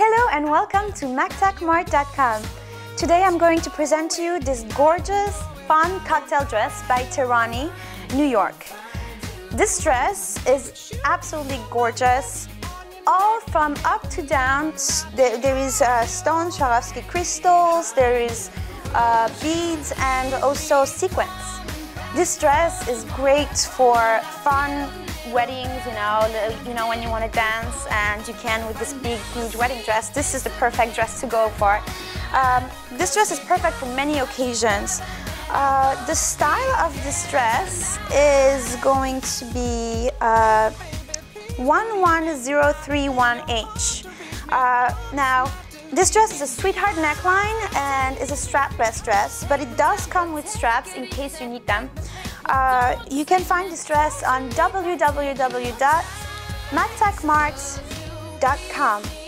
Hello and welcome to MackTakMart.com. Today I'm going to present to you this gorgeous, fun cocktail dress by Terani, New York. This dress is absolutely gorgeous, all from up to down. There, there is uh, stone Swarovski crystals, there is uh, beads and also sequins. This dress is great for fun weddings, you know, you know when you want to dance and you can with this big, huge wedding dress. This is the perfect dress to go for. Um, this dress is perfect for many occasions. Uh, the style of this dress is going to be uh, 1103-1H. Uh, now, this dress is a sweetheart neckline and is a strapless dress, but it does come with straps in case you need them. Uh, you can find this dress on www.macktakmart.com.